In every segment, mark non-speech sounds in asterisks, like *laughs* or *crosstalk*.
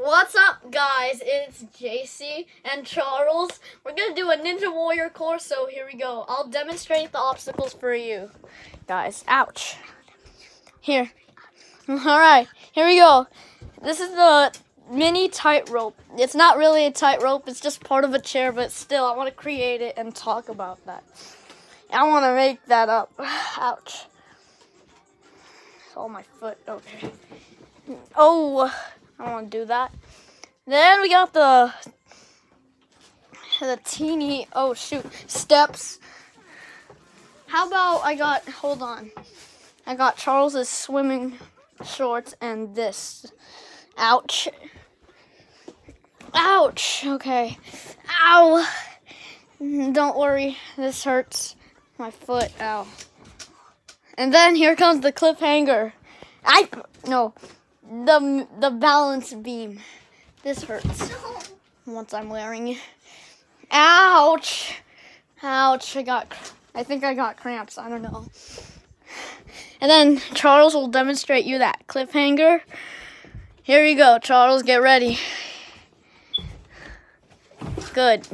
What's up, guys? It's JC and Charles. We're gonna do a Ninja Warrior course, so here we go. I'll demonstrate the obstacles for you, guys. Ouch. Here. *laughs* All right, here we go. This is the mini tightrope. It's not really a tightrope, it's just part of a chair, but still, I want to create it and talk about that. I want to make that up. *sighs* Ouch. Oh, my foot. Okay. Oh. I don't want to do that. Then we got the the teeny oh shoot steps. How about I got hold on. I got Charles's swimming shorts and this. Ouch. Ouch. Okay. Ow. Don't worry. This hurts my foot. Ow. And then here comes the cliffhanger. I no the the balance beam. This hurts once I'm wearing it. Ouch! Ouch! I got. I think I got cramps. I don't know. And then Charles will demonstrate you that cliffhanger. Here you go, Charles. Get ready. Good.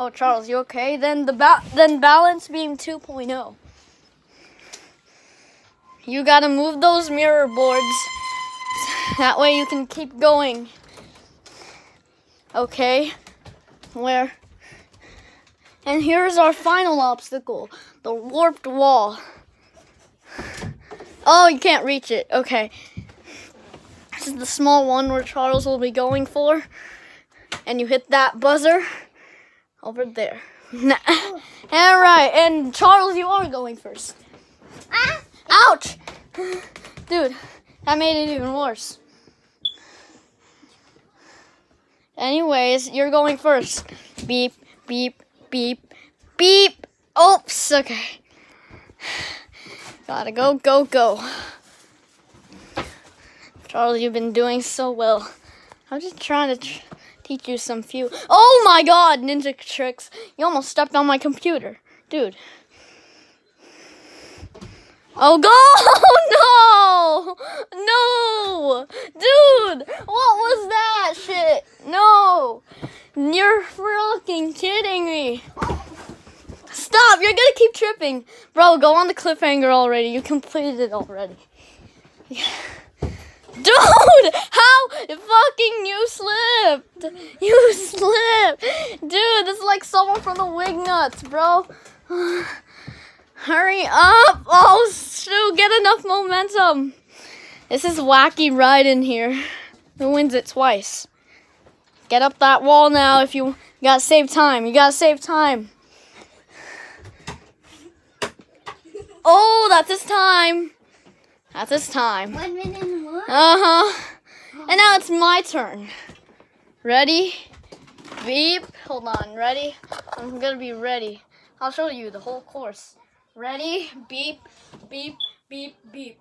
Oh, Charles, you okay? Then the ba- then balance beam 2.0. You gotta move those mirror boards. That way you can keep going. Okay. Where? And here's our final obstacle the warped wall. Oh, you can't reach it. Okay. This is the small one where Charles will be going for. And you hit that buzzer over there. *laughs* All right, and Charles, you are going first. Ah! Ouch! Dude. That made it even worse. Anyways, you're going first. Beep, beep, beep, beep. Oops, okay. Gotta go, go, go. Charles, you've been doing so well. I'm just trying to tr teach you some few. Oh my god, ninja tricks. You almost stepped on my computer. Dude. Oh, go! *laughs* No! No! Dude! What was that shit? No! You're fucking kidding me. Stop! You're gonna keep tripping. Bro, go on the cliffhanger already. You completed it already. *laughs* Dude! How fucking you slipped? You *laughs* slipped! Dude, this is like someone from the Wig Nuts, bro. *sighs* Hurry up! Oh, shoot, get enough momentum. This is wacky ride in here. Who wins it twice? Get up that wall now if you, you gotta save time. You gotta save time. Oh, that's his time. That's his time. One minute and one. Uh-huh. And now it's my turn. Ready? Beep. Hold on. Ready? I'm gonna be ready. I'll show you the whole course. Ready? Beep, beep, beep, beep.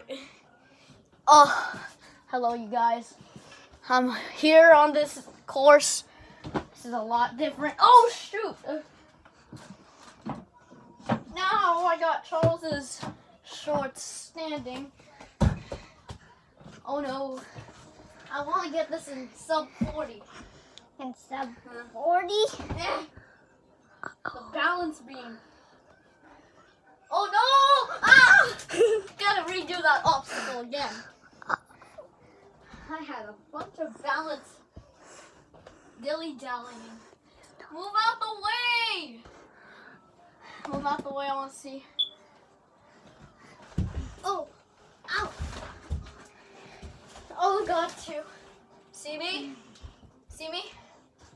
Oh, hello, you guys. I'm here on this course. This is a lot different. Oh, shoot. Now I got Charles's shorts standing. Oh no. I want to get this in sub 40. In sub 40? Eh. The balance beam. Oh no! Ah! Gotta redo that obstacle again. I had a bunch of balance dilly dallying. Move out the way! Move out the way, I wanna see. Oh! Ow! Oh god, too. See me? See me?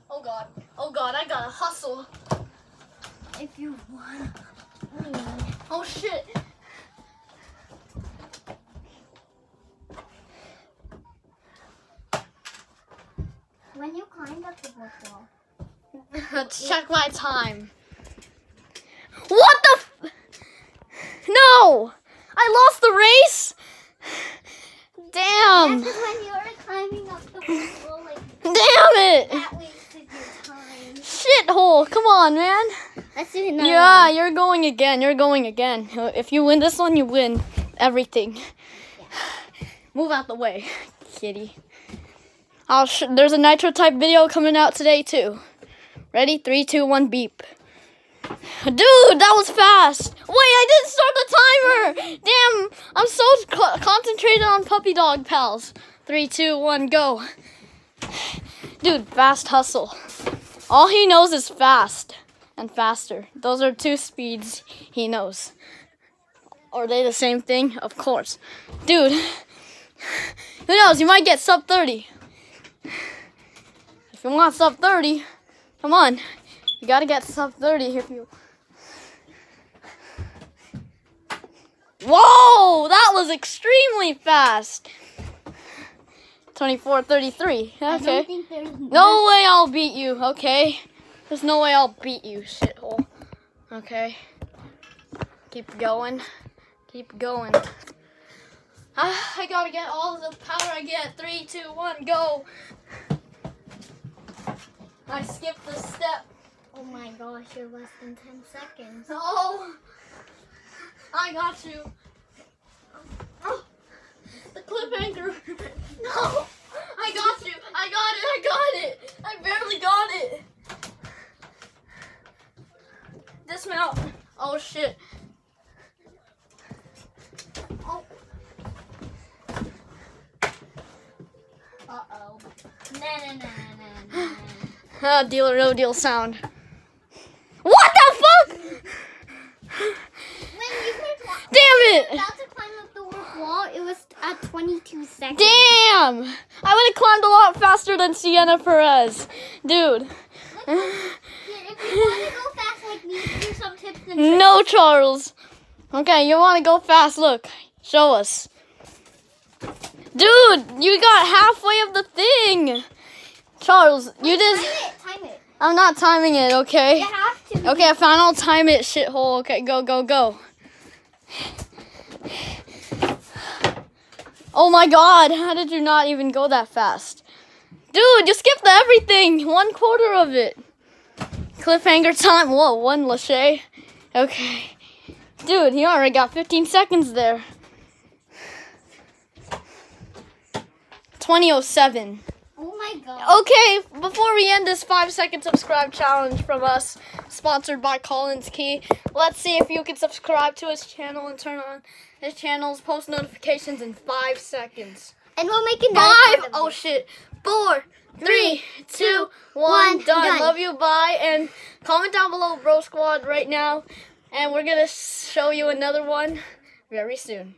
Oh god. Oh god, I gotta hustle. If you want. Oh shit. When you climbed up the brick wall. Let's check my time. What the? F- no! I lost the race. Damn! That's when you were climbing up the wall like *laughs* Damn it! that wasted your time. Shithole! Come on, man. Let's do another Yeah, one. you're going again. You're going again. If you win this one, you win everything. *sighs* Move out the way, kitty. I'll there's a nitro type video coming out today too. Ready? Three, two, one, beep. Dude, that was fast. Wait, I didn't start the timer. Damn, I'm so co- concentrated on puppy dog pals. Three, two, one, go. *sighs* Dude, fast hustle. All he knows is fast and faster. Those are two speeds he knows. Are they the same thing? Of course. Dude, *laughs* who knows? You might get sub 30. If you want sub 30, come on. You gotta get sub 30 if you. Whoa! That was extremely fast. 24 33. Okay. No way I'll beat you, okay? There's no way I'll beat you, shithole. Okay. Keep going. Keep going. Ah, I gotta get all the power I get. Three, two, one, go. I skipped the step. Oh my gosh, you're less than 10 seconds. Oh, I got you. Oh, the cliffhanger I got you. I got it. I got it. I barely got it. Dismount. Oh shit. Oh. Uh-oh. Nah, nah, nah, nah, nah. *gasps* Ah, deal or no deal sound. What the fuck? When you Damn it! about to climb up the warped wall, it was at 22 seconds. Damn! I would have climbed a lot faster than Sienna Perez. Dude. Here, if you want to go fast like me, here's some tips and tricks. No, Charles. Okay, you want to go fast? Look, show us. Dude, you got halfway of the thing. Charles, you just. Time it, time it. I'm not timing it, okay? You have to. Okay, I found I'll time it, shithole. Okay, go, go, go. Oh my god, how did you not even go that fast? Dude, you skipped everything. One quarter of it. Cliffhanger time. Whoa, one Lachey. Okay. Dude, you already got 15 seconds there. 2007. Oh my god. Okay, before we end this five second subscribe challenge from us, sponsored by Collins Key, let's see if you can subscribe to his channel and turn on his channel's post notifications in five seconds. And we'll make another Five! Oh shit. Four, three, two, one, one, done. done. Love you, bye. And comment down below, Bro Squad, right now. And we're gonna show you another one very soon.